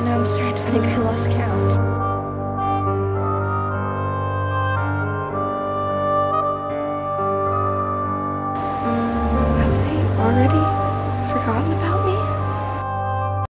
You know, I'm starting to think I lost count. Have they already? forgotten?